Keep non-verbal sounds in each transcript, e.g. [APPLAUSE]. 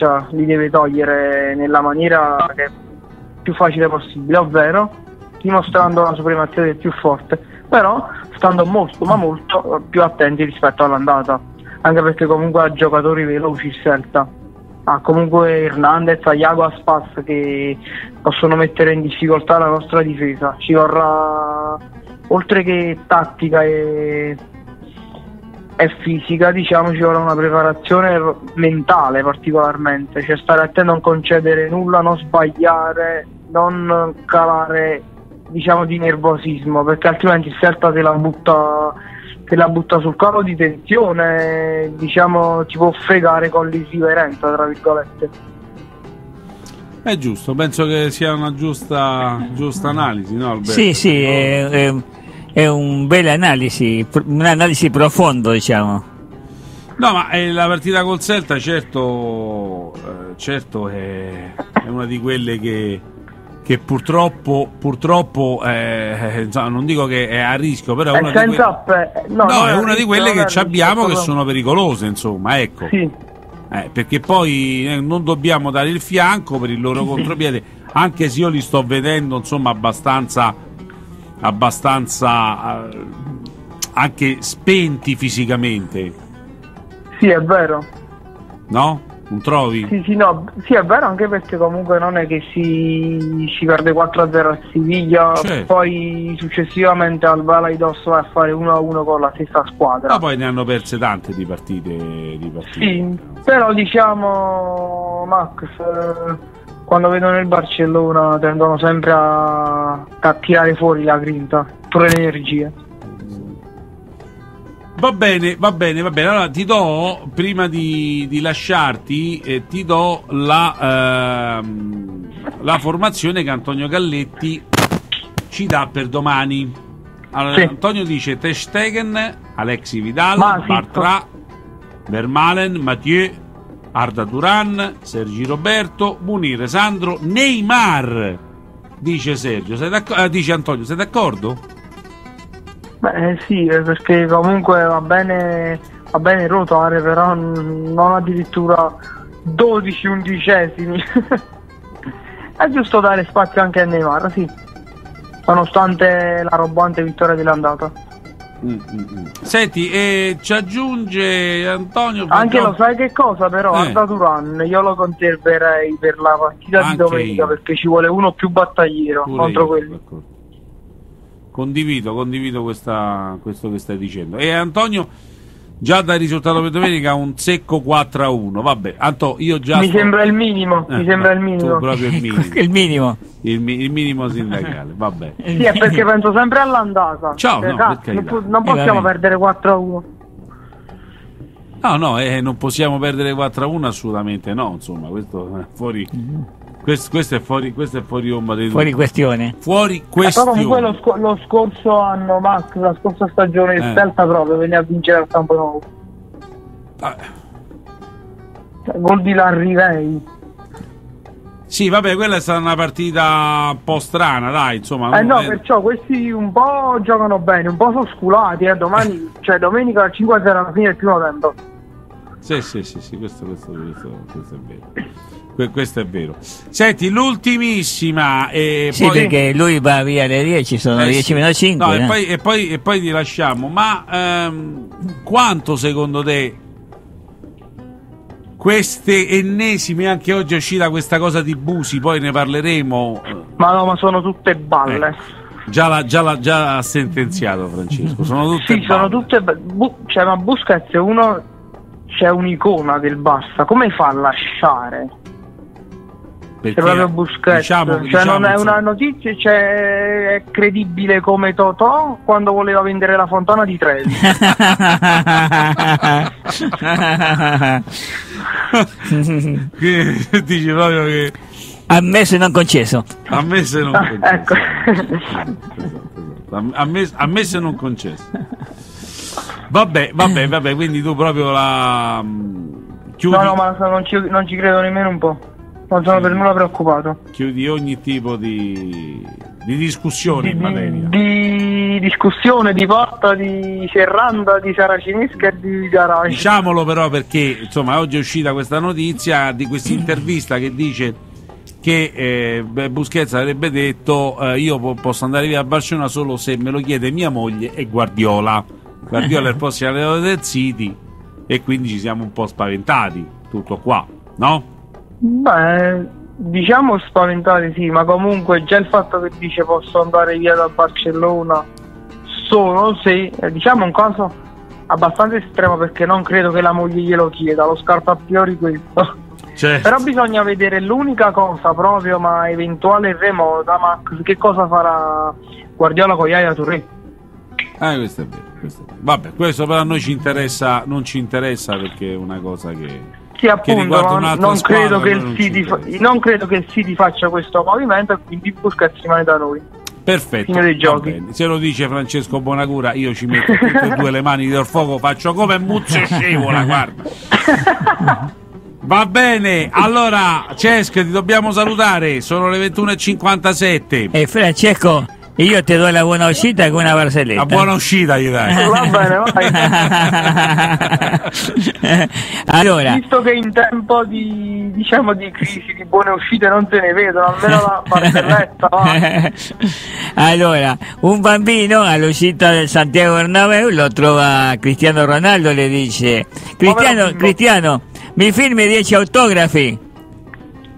faccia, li deve togliere nella maniera più facile possibile, ovvero dimostrando la supremazia del più forte, però stando molto ma molto più attenti rispetto all'andata, anche perché comunque ha giocatori veloci il Celta. Ha comunque Hernandez, Iago Aspas che possono mettere in difficoltà la nostra difesa. Ci vorrà oltre che tattica e e fisica, diciamo, ci vorrà una preparazione mentale particolarmente, cioè stare attento a non concedere nulla, non sbagliare, non calare diciamo di nervosismo, perché altrimenti il Celta te la butta te la butta sul calo di tensione, diciamo ti può fregare con l'irriverenza, tra virgolette. È giusto, penso che sia una giusta, giusta analisi, no Alberto? Sì, sì, è, è è un bella analisi, un'analisi profonda diciamo. No, ma eh, la partita col Celta certo, eh, certo è, è, una di quelle che, che purtroppo, purtroppo eh, insomma, non dico che è a rischio, però è una, di, que- no, no, è una di quelle che abbiamo che sono pericolose, insomma, ecco. Sì. Eh, perché poi eh, non dobbiamo dare il fianco per il loro contropiede, anche se io li sto vedendo insomma abbastanza abbastanza eh, anche spenti fisicamente. Sì, è vero. No? Non trovi? Sì, sì, no, sì, è vero anche perché comunque non è che si, si perde 4-0 a Siviglia, certo. poi successivamente al Valaidos va a fare 1-1 con la stessa squadra. Ma poi ne hanno perse tante di partite. Di partite. Sì, però diciamo Max eh, quando vedono il Barcellona tendono sempre a, a tirare fuori la grinta, pure l'energia. Va bene, va bene, va bene. Allora ti do, prima di, di lasciarti, eh, ti do la, ehm, la, formazione che Antonio Galletti ci dà per domani. Allora, sì. Antonio dice Testegen, Alexi Vidal, Bartra, Vermalen, Mathieu, Arda Duran, Sergi Roberto, Munire, Sandro, Neymar, dice Sergio, eh, dice Antonio, sei d'accordo? Beh sì, eh, perché comunque va bene, va bene ruotare, però non addirittura 12 undicesimi. [LAUGHS] È giusto dare spazio anche a Neymar, sì, nonostante la roboante vittoria dell'andata. Mm, mm, mm. Senti, eh, ci aggiunge Antonio. Anche lo sai che cosa, però? Eh. Arda Duran io lo conserverei per la partita Anche di domenica io. perché ci vuole uno più battagliero Pure contro io, quelli. Condivido, condivido questa, questo che stai dicendo. E Antonio già dal risultato per domenica un secco 4 a 1 vabbè Anto, io già mi sto... sembra il minimo eh, mi sembra il minimo. proprio il minimo. [LAUGHS] Il minimo, il, mi, il minimo sindacale vabbè. Sì è perché penso sempre all'andata. Ciao no, cazzo, non, non, possiamo eh, perdere 4 a 1 no no eh, non possiamo perdere 4 a 1 assolutamente no insomma questo è fuori mm-hmm questo, questo, è fuori, questo è fuori ombra di Fuori questione. Fuori questione. comunque lo, sc- lo, scorso anno, Max, la scorsa stagione il eh. Celta proprio veniva a vincere al campo nuovo. Ah. Cioè, gol di Larrivei. Sì, vabbè, quella è stata una partita un po' strana, dai, insomma. Eh no, è... perciò questi un po' giocano bene, un po' sono sculati, eh, domani, [LAUGHS] cioè domenica 5-0 alla fine del primo tempo. Sì, sì, sì, sì questo, questo, questo, questo è vero questo è vero. Senti, l'ultimissima. E sì, poi... perché lui va via alle 10, sono eh, 10 sì. meno 5. No, eh. e, poi, e, poi, e, poi, ti lasciamo. Ma ehm, quanto secondo te queste ennesime, anche oggi è uscita questa cosa di Busi, poi ne parleremo. Ma no, ma sono tutte balle. Eh. Già, la, già, la, già ha sentenziato Francesco. Sono tutte sì, balle. sono tutte. Bu- cioè, ma Busquets è uno. C'è un'icona del Bassa, come fa a lasciare? Perché, proprio Busquets. Diciamo, cioè, diciamo, non è una notizia, cioè, è credibile come Totò quando voleva vendere la fontana di Trevi. [LAUGHS] Dice proprio che. Ammesso e non concesso. Ammesso e non ah, [LAUGHS] concesso. ecco. Ammesso, ammesso e non concesso. Vabbè, vabbè, vabbè, quindi tu proprio la. Mm, chiudi... No, no, ma non ci, non ci credo nemmeno un po'. Non sono per nulla preoccupato. Chiudi ogni tipo di, di discussione di, in materia. Di discussione, di porta, di serranda, di saracinesca e di garage. Diciamolo però perché insomma oggi è uscita questa notizia di questa intervista che dice che eh, Busquets avrebbe detto eh, io po- posso andare via a Barcellona solo se me lo chiede mia moglie e Guardiola. Guardiola è il prossimo allenatore del City e quindi ci siamo un po' spaventati, tutto qua, no? Beh, diciamo spaventati sì, ma comunque già il fatto che dice posso andare via da Barcellona solo se, eh, diciamo un caso abbastanza estremo perché non credo che la moglie glielo chieda, lo scarto a priori questo. Certo. Però bisogna vedere l'unica cosa proprio, ma eventuale remota, Max, che cosa farà Guardiola con Yaya Touré? Ah, questo è vero, questo è vero. Vabbè, questo però a noi ci interessa, non ci interessa perché è una cosa che... Sì, appunto, riguarda non, non credo che non fa- non credo che il City faccia questo movimento quindi Busquets rimane da noi. Perfetto, Fine dei va giochi. bene. se lo dice Francesco Bonacura io ci metto tutte e due le mani del fuoco, faccio come Muzio Scevola, guarda. [LAUGHS] Va bene, allora Cesc ti dobbiamo salutare, sono le 21.57. E Francesco, io ti do la buona uscita con una barzelletta. A buona uscita gli dai. Va bene, vai. allora, Visto che in tempo di, diciamo, di crisi, di buone uscite non se ne vedono, almeno la barzelletta, va. [LAUGHS] allora, un bambino all'uscita del Santiago Bernabéu lo trova Cristiano Ronaldo le dice Cristiano, bimbo." Cristiano, mi firmi 10 autografi?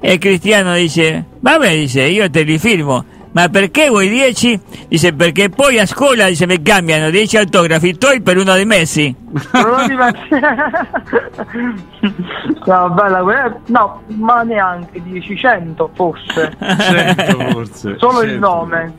E Cristiano dice, vabbè, dice, io te li firmo. Ma perché vuoi 10? Dice, perché poi a scuola dice, mi cambiano 10 autografi tuoi per uno di Messi. [LAUGHS] No, bella, no, ma neanche 10, 100 forse. 100 forse. Solo il 100. nome.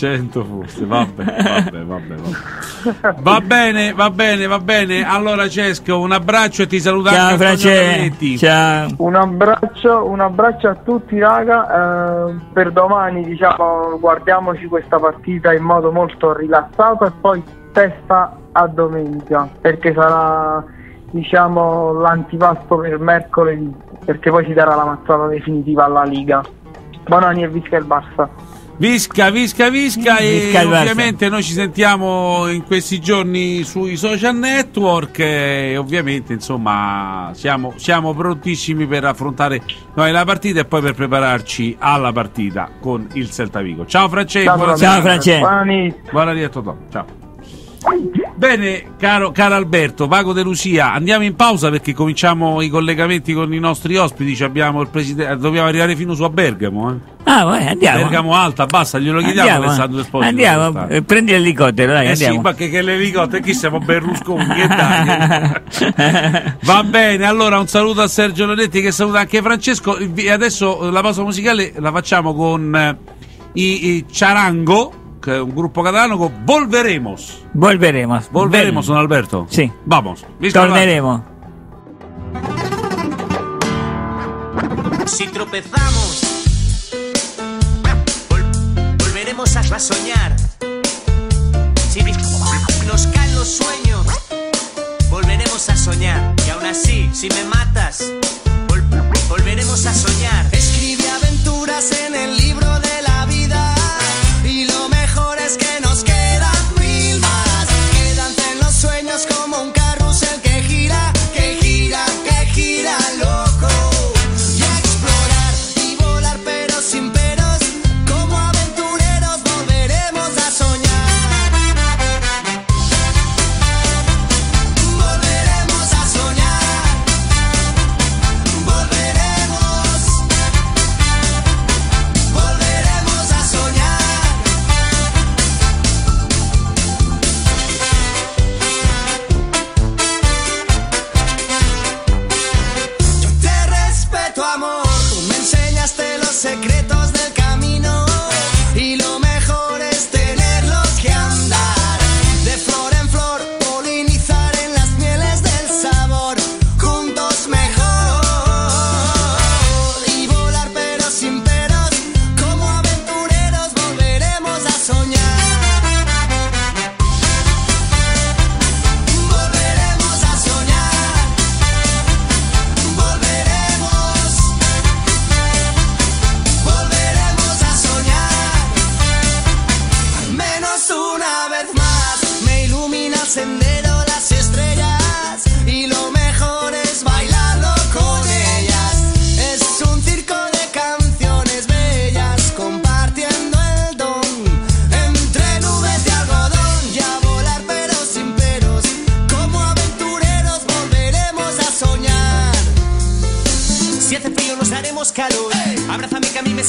100 forse, vabbè, vabbè, vabbè, vabbè. Va bene, va bene, va bene. Allora Cesco, un abbraccio e ti saluta Ciao anche. Ciao. Un abbraccio, un abbraccio a tutti raga, eh, per domani diciamo guardiamoci questa partita in modo molto rilassato e poi testa a domenica perché sarà diciamo l'antipasto per mercoledì perché poi si darà la mazzata definitiva alla Liga. Buonani e visca il Barça. Visca, visca, visca e Visca ovviamente noi ci sentiamo in questi giorni sui social network e ovviamente insomma siamo, siamo prontissimi per affrontare noi la partita e poi per prepararci alla partita con il Celta Vigo. Ciao Francesco, buona Ciao. Francesco. Buona a Totò, ciao. Bene, caro, caro Alberto, Vago De Lucia, andiamo in pausa perché cominciamo i collegamenti con i nostri ospiti. Abbiamo il presidente, dobbiamo arrivare fino su a Bergamo. Eh. Ah, vai, andiamo. Bergamo alta, basta, glielo chiediamo Andiamo, Alessandro Esposito. andiamo, eh, prendi l'elicottero, dai, Eh sì, andiamo. ma che, che l'elicottero, chi siamo Berlusconi? Che dai. [LAUGHS] Va bene, allora un saluto a Sergio Loretti che saluta anche Francesco. E adesso eh, la pausa musicale la facciamo con eh, i, i è un gruppo catalano con Volveremos. Volveremos. Volveremos, Ven- don Alberto. Sì. Vamos. Visca el Barça. Torneremo. Si tropezamos, vol- volveremos a soñar. Si nos caen los sueños, volveremos a soñar. Y aún así, si me matas, vol- volveremos a soñar. Escribe aventuras en el libro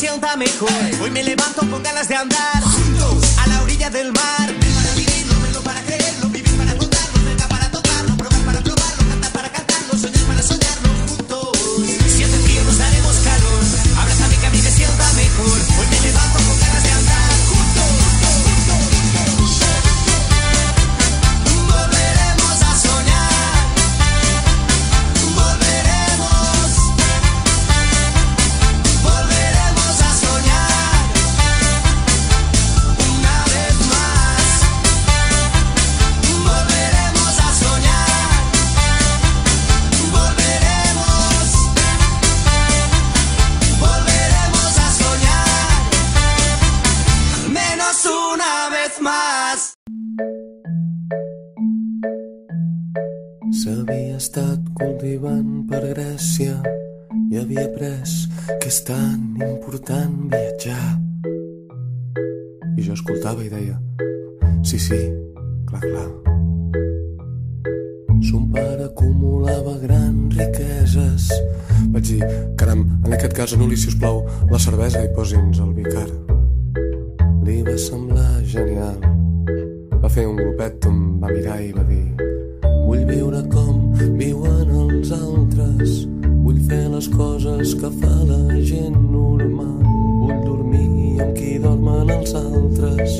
sienta mejor. Hoy me levanto con ganas de andar juntos a la orilla del mar és que és tan important viatjar. I jo escoltava i deia, sí, sí, clar, clar. Son pare acumulava grans riqueses. Vaig dir, caram, en aquest cas anul·li, si us plau, la cervesa i posi'ns el vicar. Li va semblar genial les coses que fa la gent normal. Vull dormir amb qui dormen els altres.